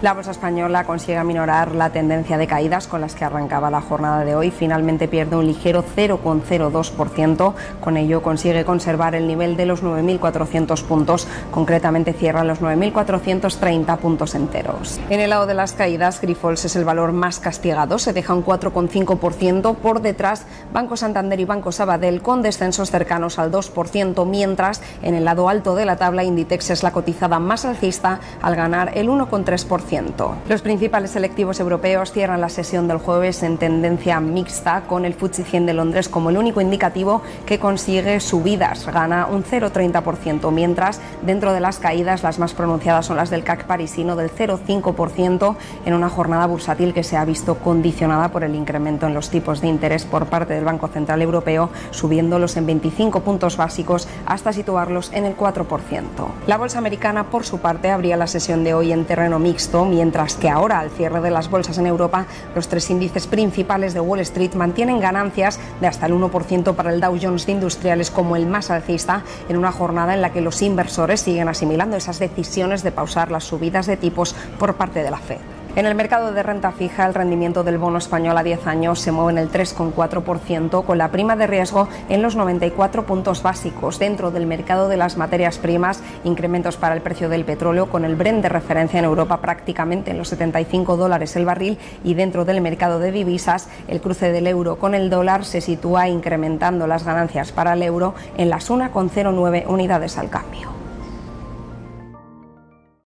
La bolsa española consigue aminorar la tendencia de caídas con las que arrancaba la jornada de hoy. Finalmente pierde un ligero 0,02%. Con ello consigue conservar el nivel de los 9.400 puntos. Concretamente cierran los 9.430 puntos enteros. En el lado de las caídas, Grifols es el valor más castigado. Se deja un 4,5%. Por detrás, Banco Santander y Banco Sabadell con descensos cercanos al 2%. Mientras en el lado alto de la tabla, Inditex es la cotizada más alcista al ganar el 1,3%. Los principales selectivos europeos cierran la sesión del jueves en tendencia mixta con el FTSE 100 de Londres como el único indicativo que consigue subidas, gana un 0,30%, mientras dentro de las caídas las más pronunciadas son las del CAC parisino del 0,5% en una jornada bursátil que se ha visto condicionada por el incremento en los tipos de interés por parte del Banco Central Europeo, subiéndolos en 25 puntos básicos hasta situarlos en el 4%. La bolsa americana, por su parte, abría la sesión de hoy en terreno mixto mientras que ahora, al cierre de las bolsas en Europa, los tres índices principales de Wall Street mantienen ganancias de hasta el 1% para el Dow Jones de Industriales como el más alcista en una jornada en la que los inversores siguen asimilando esas decisiones de pausar las subidas de tipos por parte de la Fed. En el mercado de renta fija, el rendimiento del bono español a 10 años se mueve en el 3,4%, con la prima de riesgo en los 94 puntos básicos. Dentro del mercado de las materias primas, incrementos para el precio del petróleo, con el Brent de referencia en Europa prácticamente en los 75 dólares el barril. Y dentro del mercado de divisas, el cruce del euro con el dólar se sitúa incrementando las ganancias para el euro en las 1,09 unidades al cambio.